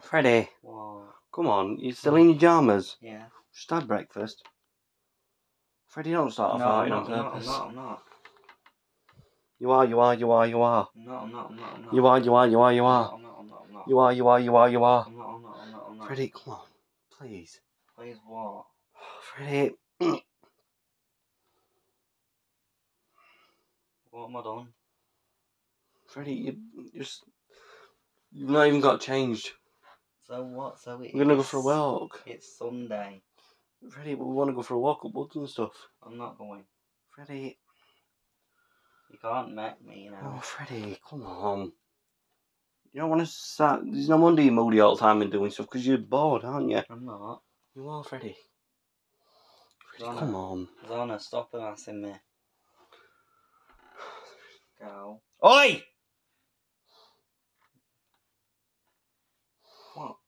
Freddie, come on. You're still in your jammers? Yeah. Just had breakfast. Freddie, don't start no, off I'm on not, I'm not, I'm purpose. not, I'm not. You are, you are, you are, you are. I'm not, I'm not, I'm not, I'm not. You are, you are, you are, you are. I'm not, I'm not, I'm not. You are, you are, you are, you are. I'm not, I'm not, I'm not, I'm not. Freddie, come on. Please. Please what? Freddie. What am I done? Freddie, you you just. You've not even got changed. So what? So it We're gonna go for a walk. It's Sunday. Freddie, we want to go for a walk up woods and stuff. I'm not going. Freddie. You can't make me, you know. Oh, Freddie, come on. You don't want to start. There's no wonder you're moody all the time and doing stuff because you're bored, aren't you? I'm not. You are, Freddie. Freddie, Zana. come on. Zana, stop harassing me. Go. Oi! What?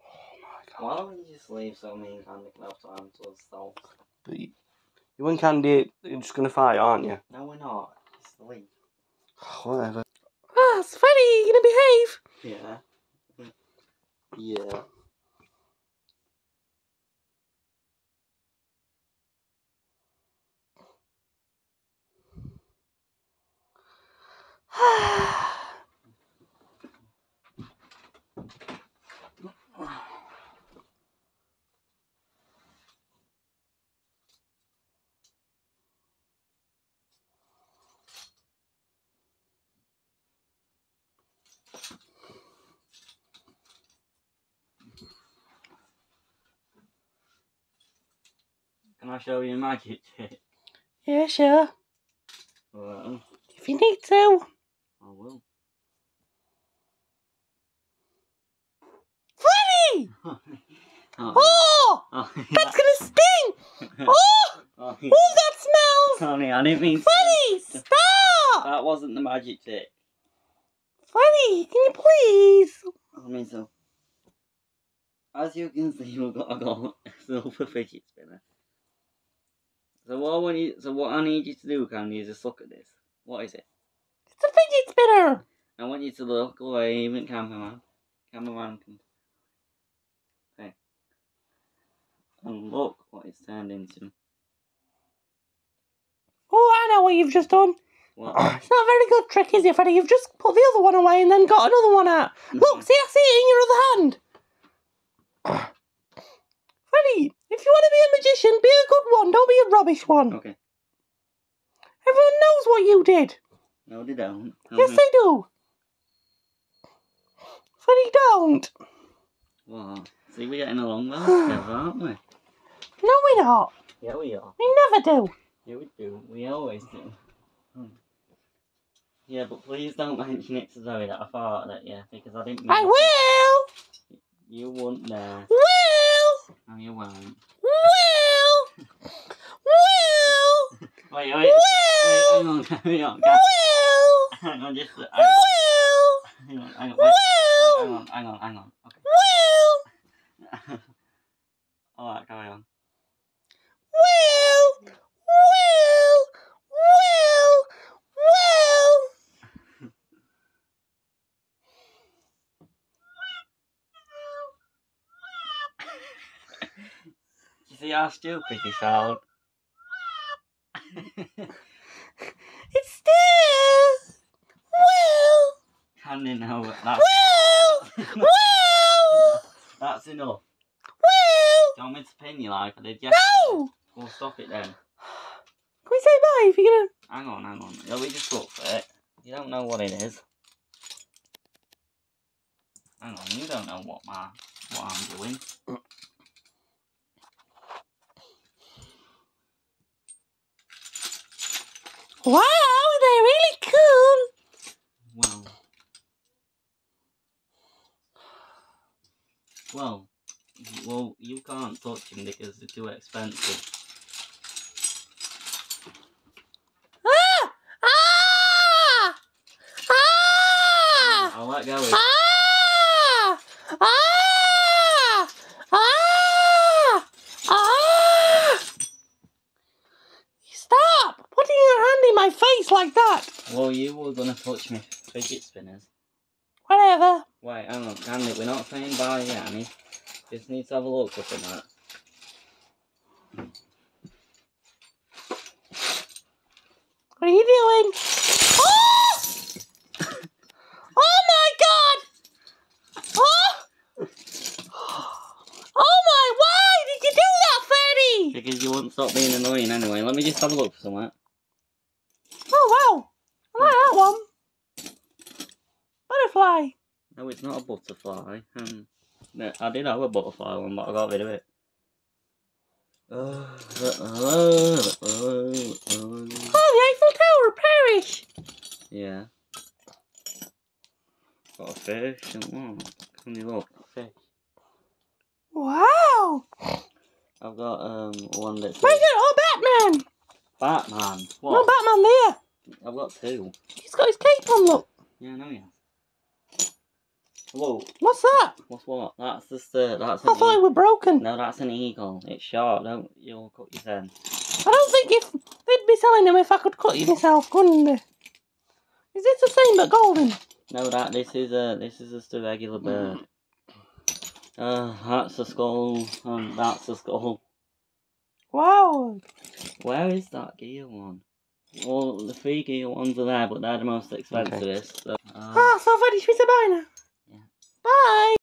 Oh my god. Why don't you just leave so me and Candy can have time to ourselves? But you, you and Candy, you're just gonna fight, aren't you? No, we're not. Just leave. Whatever. Ah, it's Freddie, you gonna behave? Yeah. Yeah. I show you a magic trick? yeah, sure. Well, If you need to. I will. Freddie! oh, Oh! oh, That's gonna sting! Oh! oh, Oh, that smells! Sorry, I didn't mean to. Stop! That wasn't the magic trick. Freddie, can you please? I mean, so. As you can see, we've got a silver fidget spinner. So what I want you, so what I need you to do, Candy, is just look at this. What is it? It's a fidget spinner! I want you to look away, even cameraman. Cameraman can. Okay. And look what it's turned into. Oh, I know what you've just done. What? It's not a very good trick, is it, Freddie? You've just put the other one away and then got another one out. Mm-hmm. Look, see, I see it in your other hand. Freddie, if you want to be a magician, be a good one. Don't be a rubbish one. Okay. Everyone knows what you did. No, they don't. No, Yes, no. they do. Freddie, don't. What? See, we're getting along well together, aren't we? No, we're not. Yeah, we are. We never do. Yeah, we do. We always do. Hmm. Yeah, but please don't mention it to Zoe that I farted at you because I didn't. Mean I to. will. You won't there. Will. No, you won't. Will. Will. Wait, wait. Wait, Will. hang on, hang on, Will. hang on, just. Hang Will. hang on, hang on, wait, Will. wait, hang on, hang on, hang on. Okay. Will. Alright, carry on. Will. Will. Will. Will. You see how stupid you sound? It's still. Will. Candy, no, that's, Will. Will. that's enough. Will. Do you want me to pin you like I did yesterday? No. Well, stop it then. Can we say bye if you're gonna? Hang on, hang on. Yeah, we just look for it. You don't know what it is. Hang on, you don't know what my what I'm doing. Wow, they're really cool. Well. Well, well, you can't touch them because they're too expensive. Ah! Ah! Ah! I'll let go. Ah! Ah! Ah! Ah! Stop putting your hand in my face like that. Well, you were gonna touch me fidget spinners. Whatever. Wait, hang on, Andy, we're not saying bye yet, Annie. Just need to have a look up at that. What are you doing? Oh! oh my god! Oh! Oh my, why did you do that, Freddie? Because you won't stop being annoying anyway. Let me just have a look for somewhere. Oh wow, I like that one. Butterfly. No, it's not a butterfly. Um, no, I did have a butterfly one, but I got rid of it. Uh, Oh, the Eiffel Tower, Paris. yeah. Got a fish and what? Can you look? Fish. Wow. I've got um one that's Where's it? Oh, Batman. Batman. What? No Batman there. I've got two. He's got his cape on, look. Yeah, I know you have. Whoa, What's that? what's what? That's just uh, that's I thought it eagle. were broken. No, that's an eagle. It's short. Don't you'll cut your. I don't think if they'd be selling them if I could cut you myself, couldn't they? Is this the same but golden? No, that this is a this is just a regular bird. Uh, that's a skull. Um, that's a skull. Wow. Where is that gear one? Well, the three gear ones are there, but they're the most expensive. So, uh, Ah, so Freddie's with a bye now. Bye.